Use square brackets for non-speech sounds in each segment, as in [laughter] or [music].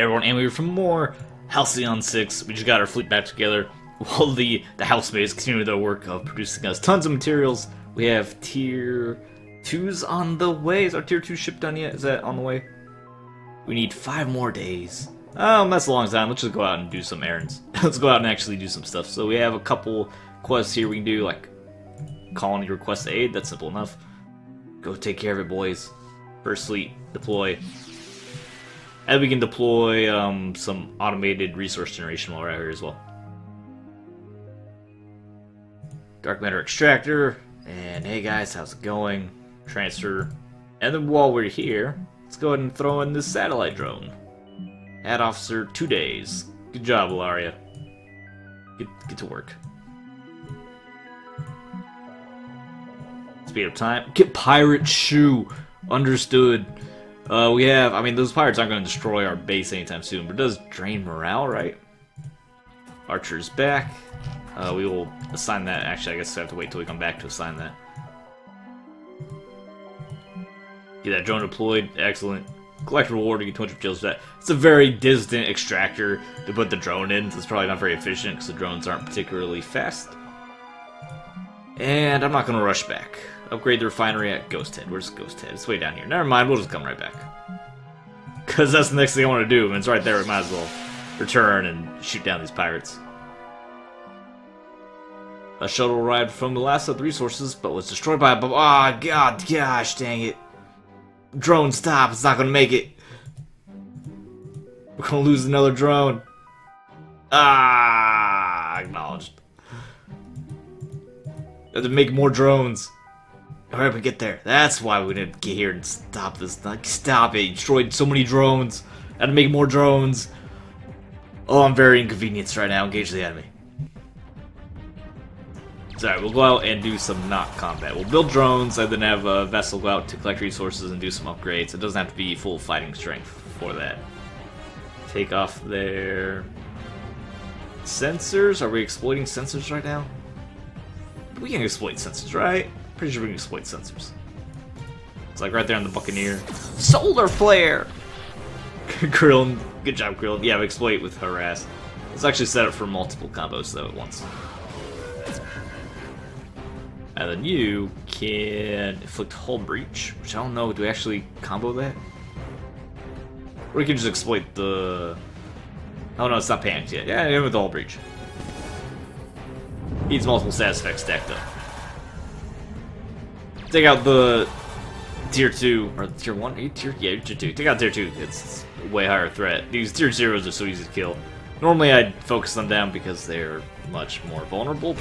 everyone, and we are from more Halcyon 6. We just got our fleet back together [laughs] while the, the housemates continue their work of producing us tons of materials. We have tier 2's on the way. Is our tier 2 ship done yet? Is that on the way? We need five more days. Um, that's a long time. Let's just go out and do some errands. [laughs] Let's go out and actually do some stuff. So we have a couple quests here we can do, like colony request aid. That's simple enough. Go take care of it, boys. First fleet, deploy. And we can deploy um, some automated resource generation while we're out here as well. Dark matter extractor. And hey guys, how's it going? Transfer. And then while we're here, let's go ahead and throw in this satellite drone. Ad officer, two days. Good job, Ilaria. Get, get to work. Speed up time. Get pirate shoe. Understood. Uh, we have, I mean, those pirates aren't going to destroy our base anytime soon, but it does drain morale, right? Archer's back. Uh, we will assign that. Actually, I guess I have to wait till we come back to assign that. Get that drone deployed. Excellent. Collect reward to get 200 kills for that. It's a very distant extractor to put the drone in, so it's probably not very efficient because the drones aren't particularly fast. And I'm not going to rush back. Upgrade the refinery at Ghost Head. Where's Ghost Head? It's way down here. Never mind, we'll just come right back. Because that's the next thing I want to do, and it's right there. We might as well return and shoot down these pirates. A shuttle arrived from the last of the resources, but was destroyed by a... Ah, oh, god, gosh, dang it. Drone, stop. It's not to make it. We're to lose another drone. Ah, acknowledged. Have to make more drones. Alright, we get there. That's why we didn't get here and stop this. Like, stop it. You destroyed so many drones. Had to make more drones. Oh, I'm very inconvenienced right now. Engage the enemy. Sorry, we'll go out and do some not combat. We'll build drones and then have a vessel go out to collect resources and do some upgrades. It doesn't have to be full fighting strength for that. Take off their sensors. Are we exploiting sensors right now? We can exploit sensors, right? Pretty sure we can exploit sensors. It's like right there on the Buccaneer. Solar flare! [laughs] Krillin, good job, Krillin. Yeah, we exploit with harass. Let's actually set it for multiple combos though at once. And then you can inflict hull breach, which I don't know, do we actually combo that? Or we can just exploit the... Oh no, it's not panicked yet. Yeah, with the hull breach. Needs multiple status effects stacked up. Take out the tier 2, or tier 1? Tier, yeah, tier 2. Take out tier 2, it's way higher threat. These tier 0s are so easy to kill. Normally I'd focus them down because they're much more vulnerable.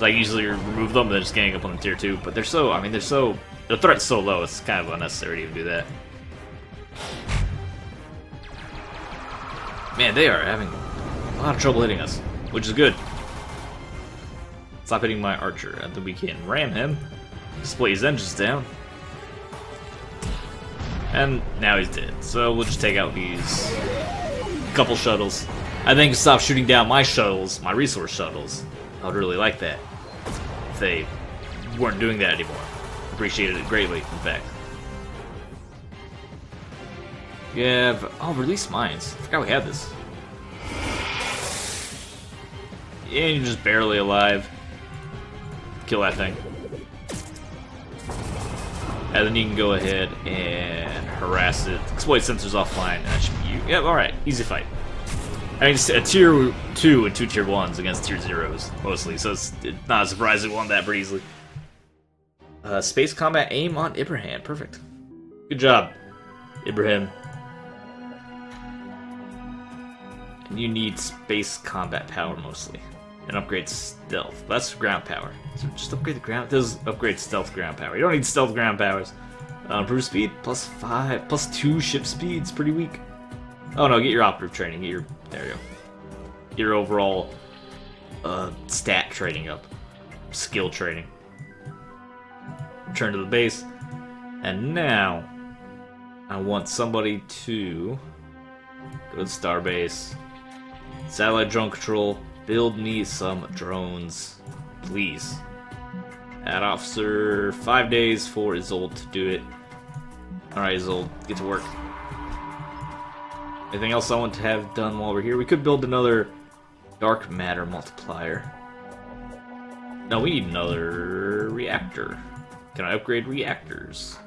I usually remove them, they're just getting up on the tier 2, but they're so, I mean, they're so, the threat's so low, it's kind of unnecessary to even do that. Man, they are having a lot of trouble hitting us, which is good. Stop hitting my archer, and then we can ram him, display his engines down. And now he's dead. So we'll just take out these couple shuttles. I think stop shooting down my shuttles, my resource shuttles. I would really like that. If they weren't doing that anymore. Appreciated it greatly, in fact. Yeah, oh, release mines. I forgot we had this. Yeah, you're just barely alive. Kill that thing. And then you can go ahead and harass it. Exploit sensors offline, that should be you. Yep, alright. Easy fight. I mean, a tier 2 and two tier 1s against tier 0s, mostly, so it's not surprising we won that pretty easily. Uh, space combat aim on Ibrahim. Perfect. Good job, Ibrahim. And you need space combat power mostly and upgrade stealth. That's ground power. So just upgrade the ground. Does upgrade stealth ground power. You don't need stealth ground powers. Uh, improve speed plus five, plus two ship speeds. Pretty weak. Oh no, get your operative training. Get your there you go. Your overall uh, stat training up, skill training. Return to the base, and now I want somebody to go to Starbase. Satellite drone control. Build me some drones, please. Add officer, five days for Isolde to do it. Alright, Isolde, get to work. Anything else I want to have done while we're here? We could build another dark matter multiplier. No, we need another reactor. Can I upgrade reactors?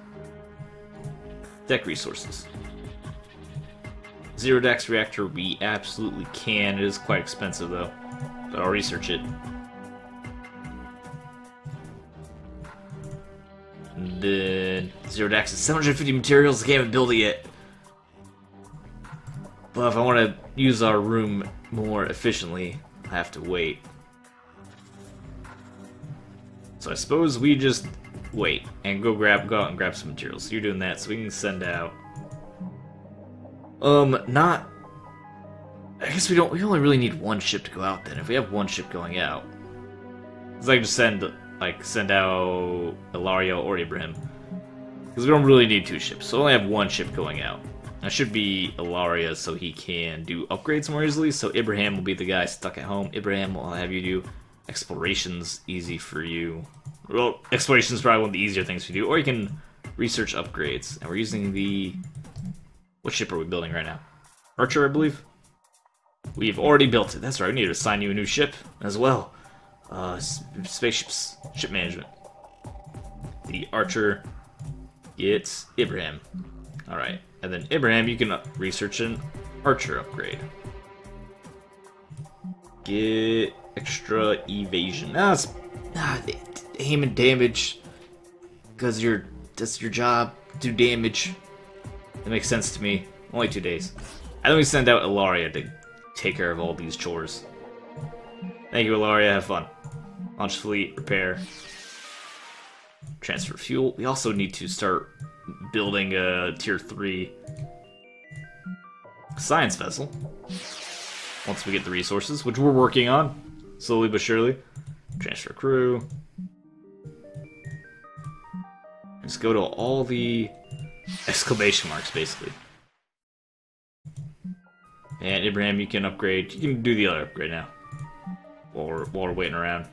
Deck resources. Zero Dex reactor, we absolutely can. It is quite expensive though, I'll research it. And then Zero Dex is 750 materials. I can't build it yet. But if I want to use our room more efficiently, I have to wait. So I suppose we just wait and go grab go out and grab some materials. You're doing that, so we can send out. Um, not. I guess we don't. We only really need one ship to go out. Then, if we have one ship going out, because I can just send like send out Ilaria or Ibrahim, because we don't really need two ships. So we only have one ship going out. That should be Ilaria, so he can do upgrades more easily. So Ibrahim will be the guy stuck at home. Ibrahim will have you do explorations easy for you. Well, exploration is probably one of the easier things to do, or you can research upgrades. And we're using the... What ship are we building right now? Archer, I believe? We've already built it. That's right, we need to assign you a new ship as well. Uh, spaceships. Ship management. The Archer gets Ibrahim. Alright, and then Ibrahim, you can research an Archer upgrade. Get extra evasion. Ah, ah, aim and damage. Because you're that's your job. Do damage. That makes sense to me. Only two days. And then we send out Ilaria to take care of all these chores. Thank you, Ilaria. Have fun. Launch fleet, repair, transfer fuel. We also need to start building a tier 3 science vessel. Once we get the resources, which we're working on. Slowly but surely. Transfer crew. Just go to all the exclamation marks, basically. And Ibrahim, you can upgrade. You can do the other upgrade now. While we're, while we're waiting around.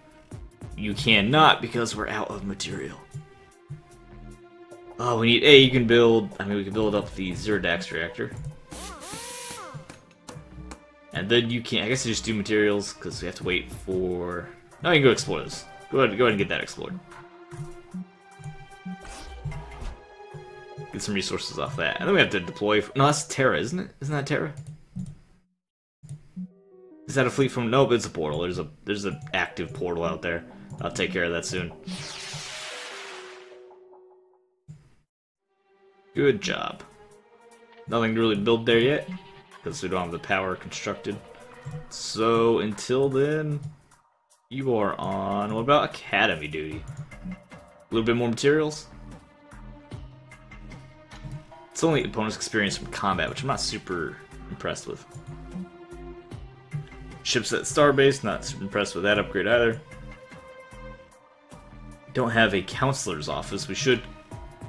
You cannot because we're out of material. Oh, we need A, you can build, I mean, we can build up the Zero Dax reactor. And then you can, I guess you just do materials, because we have to wait for... No, you can go explore this. Go ahead, go ahead and get that explored. Get some resources off that. And then we have to deploy... No, that's Terra, isn't it? Isn't that Terra? Is that a fleet from... No, but it's a portal. There's a there's an active portal out there. I'll take care of that soon. Good job. Nothing to really build there yet because we don't have the power constructed. So until then, you are on, what about Academy duty? A little bit more materials? It's only opponent's experience from combat, which I'm not super impressed with. Ships at Starbase, not impressed with that upgrade either. Don't have a counselor's office. We should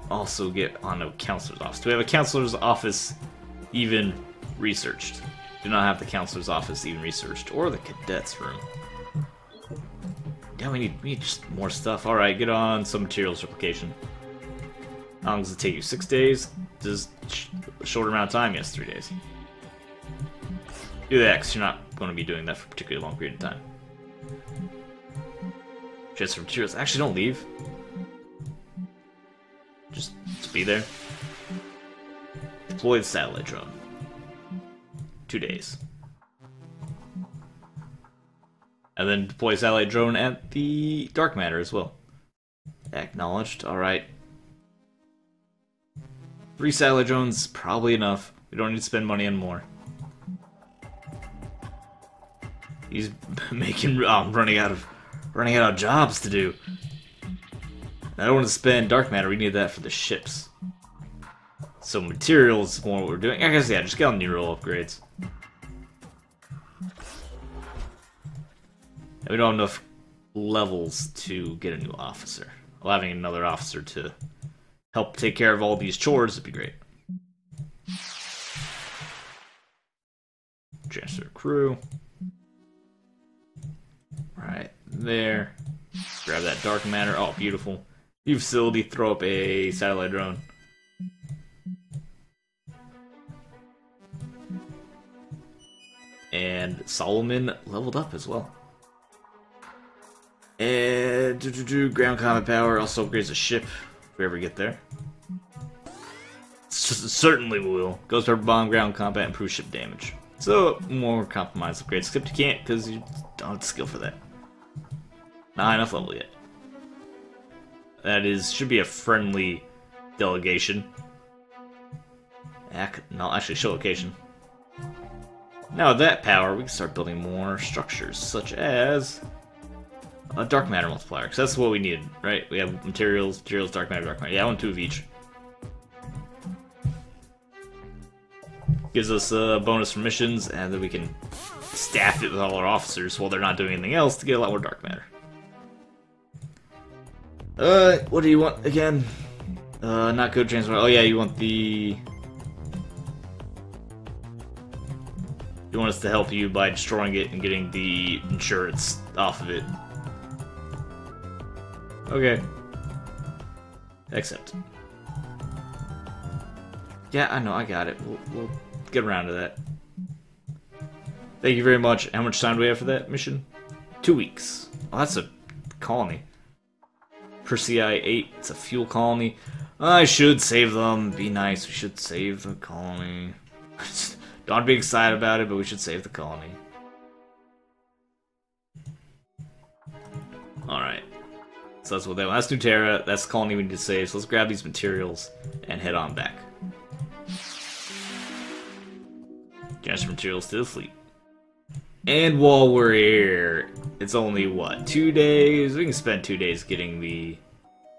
also get on a counselor's office. Do we have a counselor's office even researched. Do not have the counselor's office even researched, or the cadet's room. Yeah, we need, we need just more stuff. Alright, get on some materials replication. How long does it take you? Six days? Just a shorter amount of time? Yes, three days. Do that, because you're not going to be doing that for a particularly long period of time. Just for materials. Actually, don't leave. Just, just be there. Deploy the satellite drone two days. And then deploy satellite drone at the dark matter as well. Acknowledged. Alright. Three satellite drones, probably enough. We don't need to spend money on more. He's [laughs] making. Oh, I'm running out of running out of jobs to do. I don't want to spend dark matter. We need that for the ships. So materials more what we're doing. I guess yeah, just get on new role upgrades. And we don't have enough levels to get a new officer. Well, having another officer to help take care of all these chores would be great. Transfer crew. Right there. Grab that dark matter. Oh, beautiful. New facility. Throw up a satellite drone. And Solomon leveled up as well. And do, do, do, ground combat power also upgrades a ship if we ever get there. Certainly will. Goes for bomb, ground combat, improves ship damage. So, more compromise upgrades. Except you can't because you don't have skill for that. Not enough level yet. That is, should be a friendly delegation. Ac no, actually, show location. Now with that power, we can start building more structures, such as a dark matter multiplier, because that's what we need, right? We have materials, materials, dark matter, dark matter. Yeah, I want two of each. Gives us a bonus for missions, and then we can staff it with all our officers while they're not doing anything else to get a lot more dark matter. Uh, what do you want again? Uh, not good transfer. Oh yeah, you want the... You want us to help you by destroying it and getting the insurance off of it. Okay. Accept. Yeah, I know, I got it. We'll, we'll get around to that. Thank you very much. How much time do we have for that mission? Two weeks. Oh, that's a colony. Persei 8, it's a fuel colony. I should save them. Be nice. We should save the colony. [laughs] Don't be excited about it, but we should save the colony. Alright. So that's what they want. That's New Terra. That's the colony we need to save. So let's grab these materials and head on back. Transfer materials to the fleet. And while we're here, it's only, what, two days? We can spend two days getting the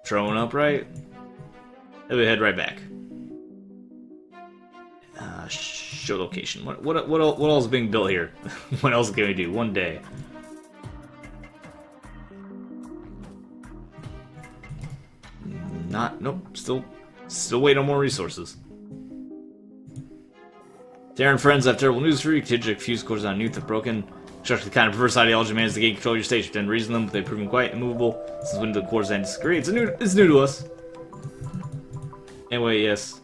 drone up, right? Then we head right back. Uh, show location. What, what, what, what else is being built here? [laughs] what else can we do? One day. Not, nope, still, still waiting on more resources. Darren friends have terrible news for you. Kijik fuse cores on Newt have broken. Construct the kind of perverse ideology managed to gain control of your station. Didn't reason them, but they've proven quite immovable since when the cores and disagree. It's new it's new to us. Anyway, yes.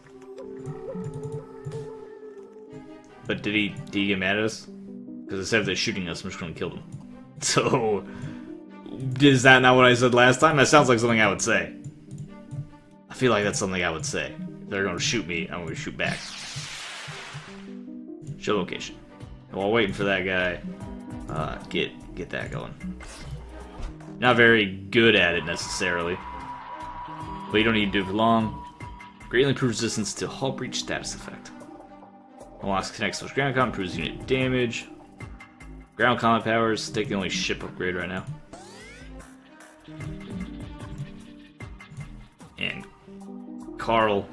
But did he did he get mad at us? Because instead of they're shooting us, I'm just gonna kill them. [laughs] So is that not what I said last time? That sounds like something I would say. I feel like that's something I would say. They're gonna shoot me, I'm gonna shoot back. Show location. while waiting for that guy, uh, get get that going. Not very good at it necessarily, but you don't need to do it for long. Greatly improves resistance to hull breach status effect. Unlocks connects with ground combat, improves unit damage. Ground combat powers, take the only ship upgrade right now. And Carl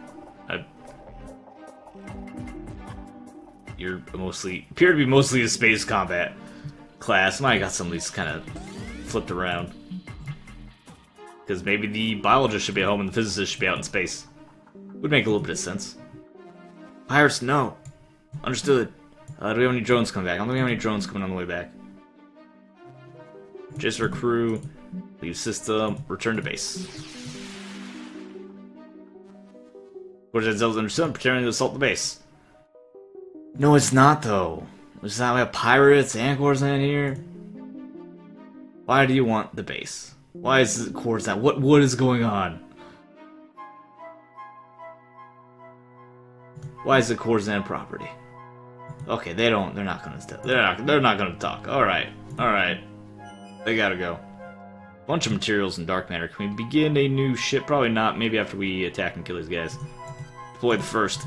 you're mostly appear to be mostly a space combat class. Might got some of these kind of flipped around. Because maybe the biologist should be at home and the physicist should be out in space. Would make a little bit of sense. Pirates, no. Understood. Uh, do we have any drones coming back? I don't think we have any drones coming on the way back. Just for crew, leave system, return to base. What is that understood? Preparing to assault the base. No, it's not though. It's not like pirates and Corzan here. Why do you want the base? Why is it Corzan? What what is going on? Why is it Corzan property? Okay, they don't. They're not gonna. They're not. They're not gonna talk. All right. All right. They gotta go. Bunch of materials and dark matter. Can we begin a new ship? Probably not. Maybe after we attack and kill these guys. Deploy the first.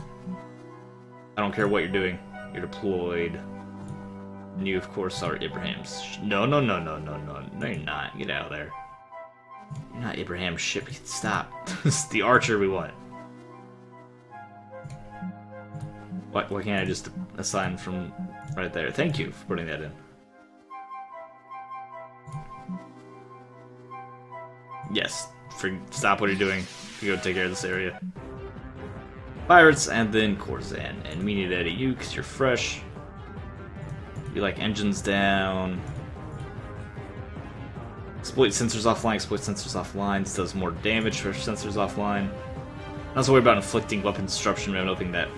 I don't care what you're doing. You're deployed. And you, of course, are Ibrahim's. No, no, no, no, no, no. No, you're not. Get out of there. You're not Ibrahim's ship. Stop. [laughs] is the archer we want. Why, why can't I just assign from right there? Thank you for putting that in. Yes. For, stop what you're doing. Go take care of this area. Pirates, and then Corzan. And we need Eddie you because you're fresh. You like engines down. Exploit sensors offline, exploit sensors offline. This does more damage for sensors offline. Not so worry about inflicting weapon disruption, I'm hoping that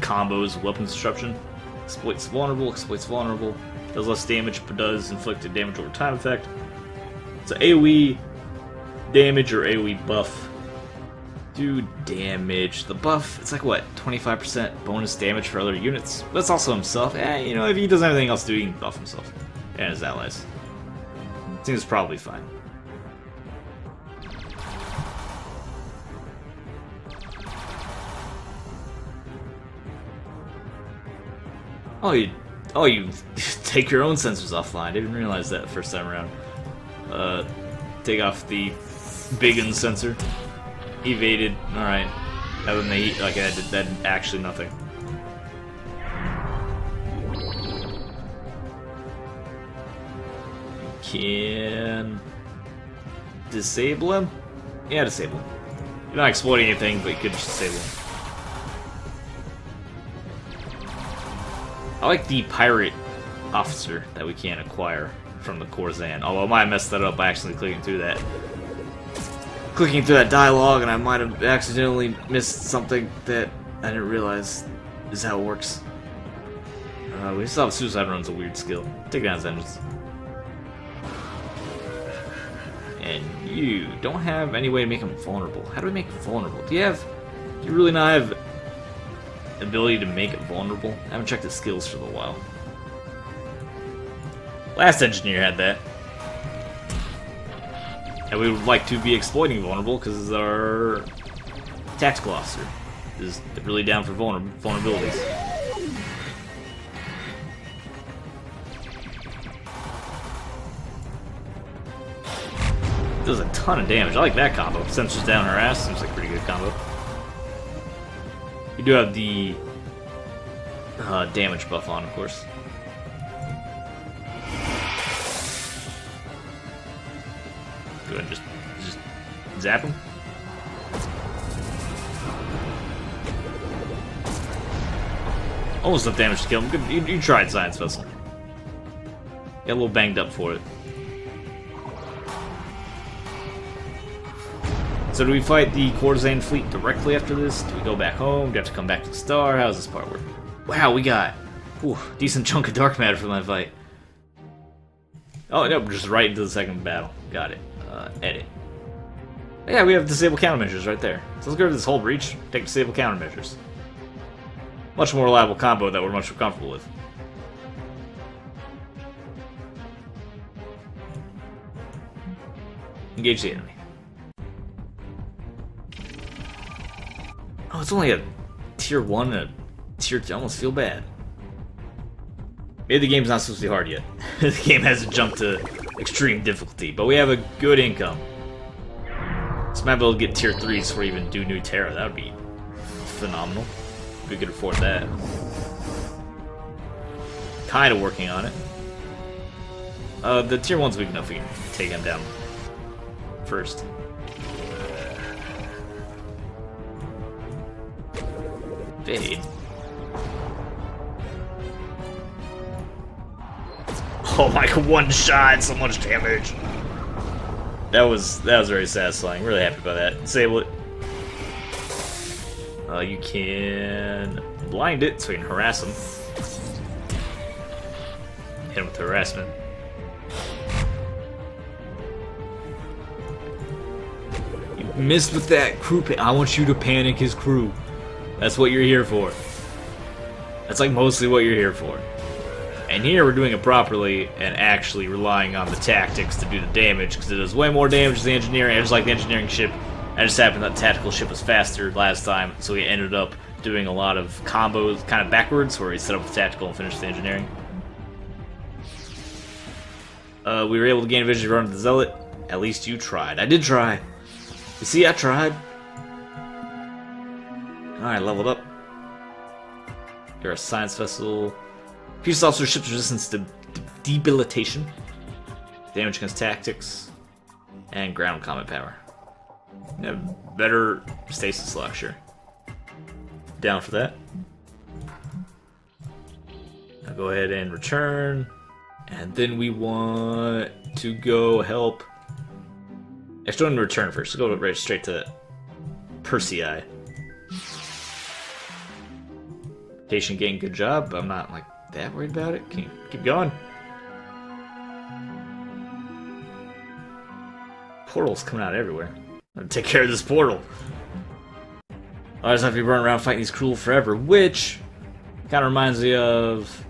combos weapon disruption. Exploits vulnerable, exploits vulnerable. Does less damage, but does inflicted damage over time effect. So AoE damage or AoE buff. Do damage. The buff, it's like what, 25% bonus damage for other units? That's also himself. Eh, you know, if he doesn't have anything else to do, he can buff himself. And his allies. Seems probably fine. Oh, you, oh, you [laughs] take your own sensors offline. I didn't realize that first time around. Uh, take off the big sensor. Evaded. All right. Other than the like I did that actually nothing. Can disable him? Yeah, disable him. You're not exploiting anything, but you could just disable him. I like the pirate officer that we can't acquire from the Corzan. Although I might have messed that up by accidentally clicking through that. Clicking through that dialogue and I might have accidentally missed something that I didn't realize is how it works. Uh, we have Suicide Run's a weird skill. Take down his engines. And you don't have any way to make him vulnerable. How do we make him vulnerable? Do you have... Do you really not have ability to make it vulnerable. I haven't checked his skills for a while. Last engineer had that. We would like to be exploiting vulnerable because our tactical officer is really down for vulner vulnerabilities. Does a ton of damage. I like that combo. Sensors down her ass seems like a pretty good combo. You do have the uh, damage buff on, of course. Go ahead and just, just zap him. Almost enough damage to kill him. Good, you, you tried Science Vessel. Got a little banged up for it. So do we fight the Corzan fleet directly after this? Do we go back home? Do we have to come back to the star? How does this part work? Wow, we got whew, decent chunk of dark matter for that fight. Oh, no, just right into the second battle. Got it. Edit. Yeah, we have disable countermeasures right there. So let's go to this whole breach, take disable countermeasures. Much more reliable combo that we're much more comfortable with. Engage the enemy. Oh, it's only a tier 1 and a tier 2. I almost feel bad. Maybe the game's not supposed to be hard yet. [laughs] the game hasn't jumped to extreme difficulty, but we have a good income. So might be able to get tier 3s before we even do New Terra. That would be phenomenal. We could afford that. Kind of working on it. Uh, the tier 1's weak enough we can take them down first. Fade. [laughs] Oh my one shot, so much damage. That was that was very satisfying. Really happy about that. Disable it. Uh, you can blind it so you can harass him. Hit him with harassment. You missed with that crew. I want you to panic his crew. That's what you're here for. That's like mostly what you're here for. And here we're doing it properly and actually relying on the tactics to do the damage because it does way more damage than the engineering. I just like the engineering ship. I just happened that tactical ship was faster last time, so we ended up doing a lot of combos kind of backwards where we set up the tactical and finished the engineering. Uh, we were able to gain vision run the Zealot. At least you tried. I did try. You see, I tried. Alright, leveled up. You're a science vessel. Peace officer ship's resistance to debilitation. Damage against tactics. And ground combat power. Better stasis lock, sure. Down for that. I'll go ahead and return. And then we want to go help. Actually, don't return first. Let's go right straight to Persei. Patient getting good job, I'm not like that worried about it. Keep, keep going. Portals coming out everywhere. I'm take care of this portal. I just have to be running around fighting these Cruul forever, which kind of reminds me of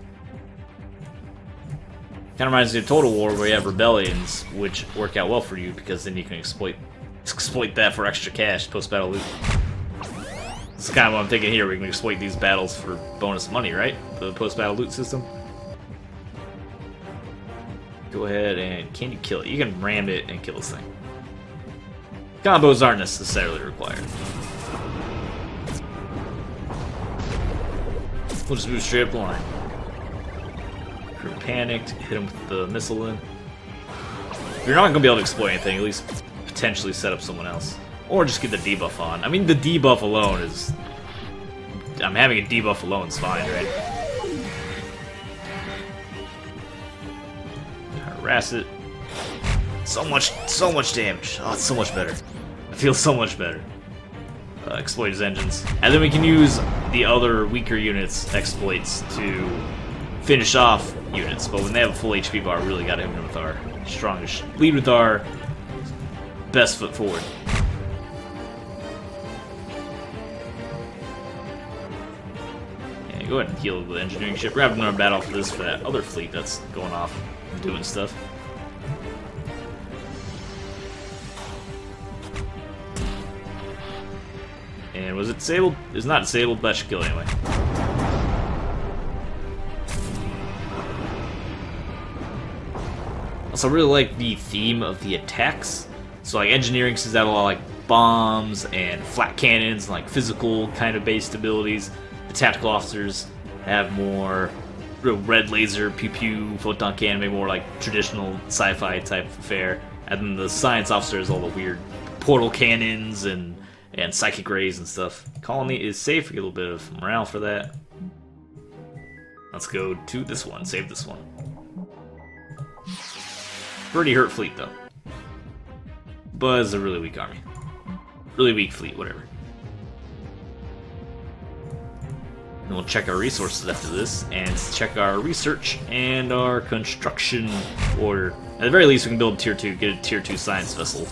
kind of reminds me of Total War, where you have rebellions, which work out well for you because then you can exploit exploit that for extra cash post battle loot. Is kind of what I'm thinking here. We can exploit these battles for bonus money, right? The post battle loot system. Go ahead and can you kill it? You can ram it and kill this thing. Combos aren't necessarily required. We'll just move straight up the line. If you're panicked, hit him with the missile in. You're not going to be able to exploit anything, at least potentially set up someone else. Or just get the debuff on. I mean, the debuff alone is... I'm having a debuff alone is fine, right? Harass it. So much, so much damage. Oh, it's so much better. I feel so much better. Uh, exploit his engines. And then we can use the other weaker units' exploits to finish off units. But when they have a full HP bar, we really gotta hit them with our strongest... Lead with our best foot forward. Go ahead and heal the engineering ship. We're having another battle for this for that other fleet that's going off and doing stuff. And was it disabled? It's not disabled, but should kill anyway. Also, I really like the theme of the attacks. So, like, engineering says that a lot like bombs and flat cannons, and, like physical kind of based abilities. Tactical officers have more red laser, pew pew, photon cannon, maybe more like traditional sci-fi type affair. And then the science officers, all the weird portal cannons and and psychic rays and stuff. Colony is safe. Get a little bit of morale for that. Let's go to this one. Save this one. Pretty hurt fleet though. But it's a really weak army. Really weak fleet, whatever. And we'll check our resources after this, and check our research and our construction order. At the very least, we can build tier 2, get a tier 2 science vessel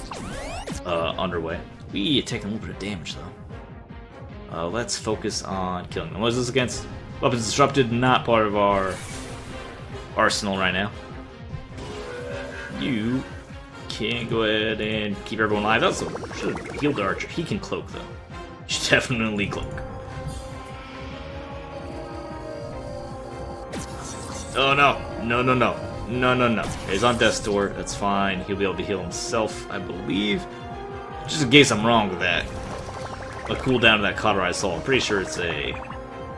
uh, underway. We taking a little bit of damage though. Uh, let's focus on killing them. What is this against? Weapons disrupted, not part of our arsenal right now. You can go ahead and keep everyone alive. Also, should have healed the archer. He can cloak though. Should definitely cloak. Oh no, no, no, no, no, no, no. He's on death's door. That's fine. He'll be able to heal himself, I believe. Just in case I'm wrong with that. A cooldown to that cauterized soul. I'm pretty sure it's a...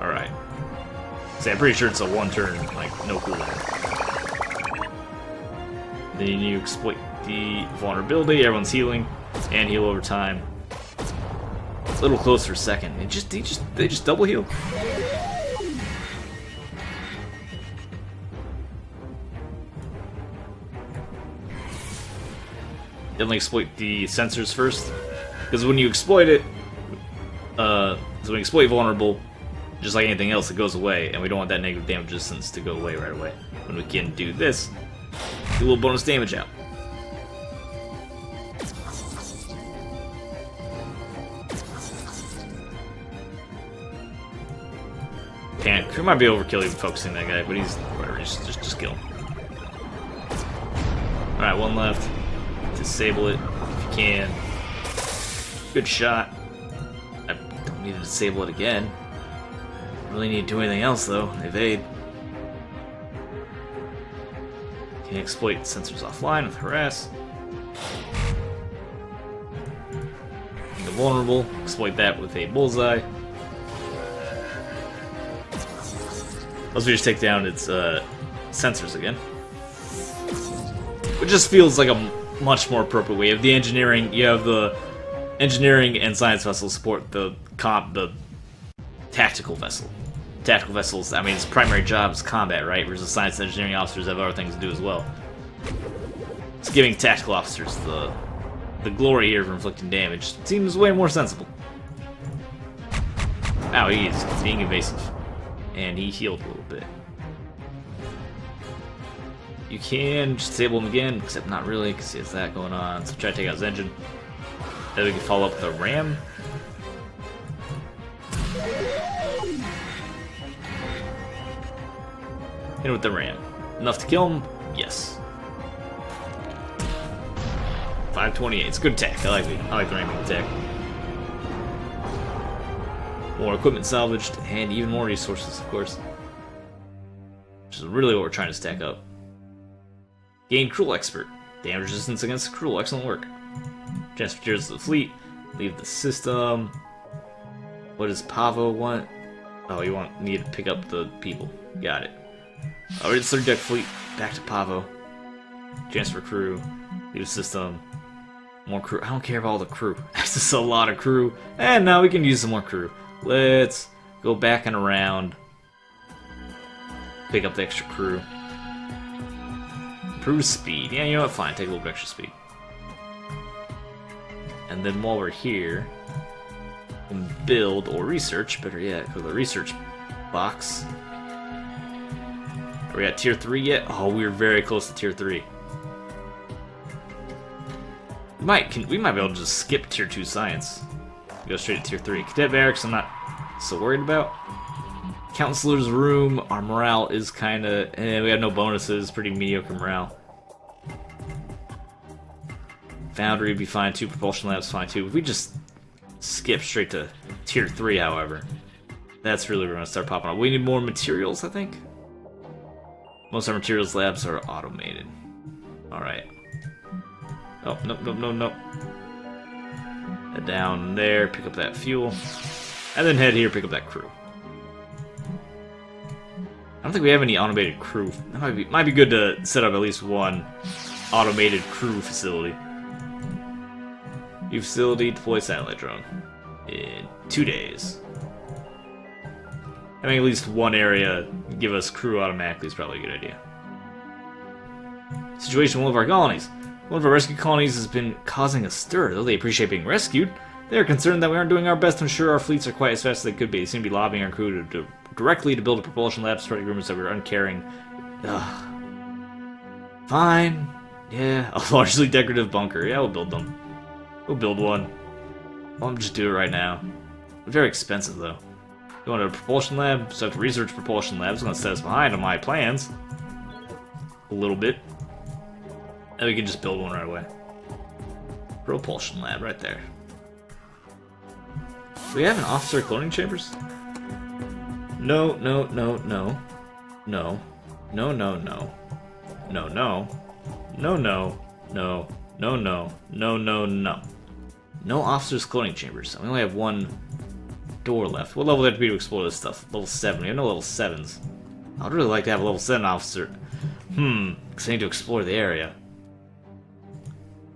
Alright. Say, I'm pretty sure it's a one turn, like, no cooldown. Then you exploit the vulnerability, everyone's healing, and heal over time. It's A little close for second. They just, they just, they just double heal. Definitely exploit the sensors first. Because when you exploit it, uh, so when you exploit vulnerable, just like anything else, it goes away, and we don't want that negative damage distance to go away right away. When we can do this, do a little bonus damage out. Panic. We might be overkill even focusing that guy, but he's whatever. Just just just kill him. All right, one left disable it if you can. Good shot. I don't need to disable it again. Really need to do anything else though. Evade. Can exploit sensors offline with harass. The vulnerable, exploit that with a bullseye. Let's just take down its uh, sensors again. It just feels like a much more appropriate way. You have the engineering, you have the engineering and science vessels support the comp the tactical vessel. Tactical vessels, I mean, its primary job is combat, right? Whereas the science and engineering officers have other things to do as well. It's giving tactical officers the the glory here of inflicting damage. Seems way more sensible. Ow, he is being evasive. And he healed a little bit. You can disable him again, except not really, because he has that going on. So try to take out his engine. Then we can follow up with a ram. Hit with the ram. Enough to kill him? Yes. 528. It's good attack. I like it. I like the ramming attack. More equipment salvaged, and even more resources, of course. Which is really what we're trying to stack up. Gain Cruul Expert. Damage resistance against Cruul. Excellent work. Transfer tiers to the fleet. Leave the system. What does Pavo want? Oh, you want me to pick up the people. Got it. Alright, third deck fleet. Back to Pavo. Transfer crew. Leave system. More crew. I don't care about all the crew. [laughs] That's just a lot of crew. And now we can use some more crew. Let's go back and around. Pick up the extra crew. Improve speed. Yeah, you know what? Fine. Take a little bit extra speed. And then while we're here, we can build or research. Better yet, go to the research box. Are we at tier 3 yet? Oh, we are very close to tier 3. We might, can, we might be able to just skip tier 2 science. Go straight to tier 3. Cadet barracks, I'm not so worried about. Counselor's room, our morale is kind of, eh, we have no bonuses, pretty mediocre morale. Foundry would be fine too, propulsion lab's fine too. If we just skip straight to tier 3, however, that's really where we're going to start popping up. We need more materials, I think. Most of our materials labs are automated. Alright. Oh, nope, nope, nope, nope. Head down there, pick up that fuel. And then head here, pick up that crew. I don't think we have any automated crew. That might be, might be good to set up at least one automated crew facility. New facility, deploy satellite drone. In two days. Having at least one area give us crew automatically is probably a good idea. Situation one of our colonies. One of our rescue colonies has been causing a stir. Though they appreciate being rescued, they are concerned that we aren't doing our best to ensure our fleets are quite as fast as they could be. They seem to be lobbying our crew to, to directly to build a propulsion lab, spreading rumors that we are uncaring. Ugh. Fine. Yeah, [laughs] a largely decorative bunker. Yeah, we'll build them. We'll build one. I'll just do it right now. Very expensive, though. You want a propulsion lab? So I have to research propulsion labs. gonna set us behind on my plans. A little bit. And we can just build one right away. Propulsion lab right there. Do we have an officer cloning chambers? No, no, no, no. No. No, no, no. No, no. No, no. No. No, no. No, no, no. No officers cloning chambers. We only have one door left. What level would that be to explore this stuff? Level 7. We have no level 7s. I'd really like to have a level 7 officer. Hmm, because I need to explore the area.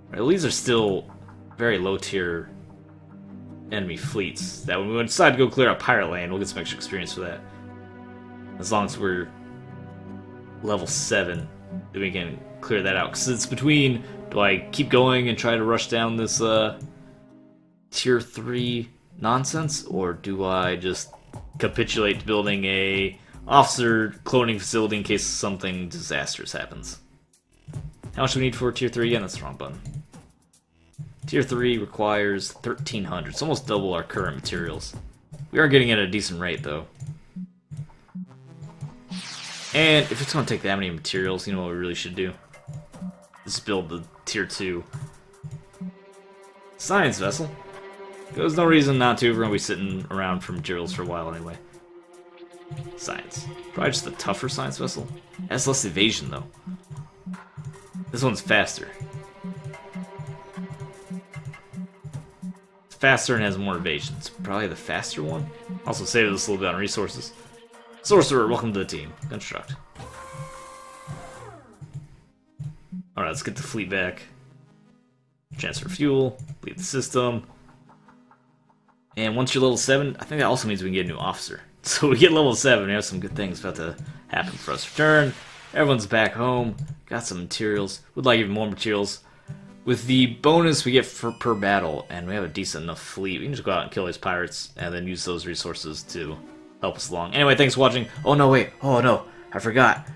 Right, these are still very low tier enemy fleets. That when we decide to go clear out Pirate Land, we'll get some extra experience for that. As long as we're level 7, then we can clear that out. Because it's between, do I keep going and try to rush down this uh, tier 3 nonsense, or do I just capitulate to building a officer cloning facility in case something disastrous happens? How much do we need for tier 3 again? That's the wrong button. Tier 3 requires 1300. It's almost double our current materials. We are getting it at a decent rate, though. And if it's going to take that many materials, you know what we really should do? Just build the tier 2 science vessel. There's no reason not to. We're going to be sitting around for materials for a while anyway. Science. Probably just a tougher science vessel. It has less evasion, though. This one's faster. Faster and has more evasion. It's probably the faster one. Also save us a little bit on resources. Sorcerer, welcome to the team. Construct. Alright, let's get the fleet back. Transfer fuel, leave the system. And once you're level 7, I think that also means we can get a new officer. [laughs] So we get level 7, we have some good things about to happen for us. Return, everyone's back home, got some materials, would like even more materials. With the bonus we get for, per battle, and we have a decent enough fleet, we can just go out and kill these pirates, and then use those resources to help us along. Anyway, thanks for watching. Oh no, wait, oh no, I forgot.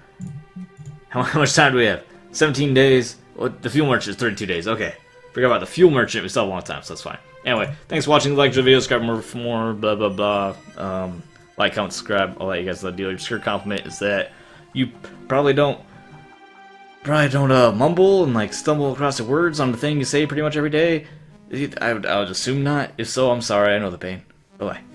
How, [laughs] how much time do we have? 17 days. Well, the fuel merchant is 32 days. Okay. Forgot about the fuel merchant. We still have a long time, so that's fine. Anyway, thanks for watching. Like the video, subscribe more for more, blah, blah, blah. Um, like, comment, subscribe. I'll let you guys know the deal. Your compliment is that you probably don't probably don't uh, mumble and like stumble across the words on the thing you say pretty much every day. I would, I would assume not. If so, I'm sorry. I know the pain. Bye bye.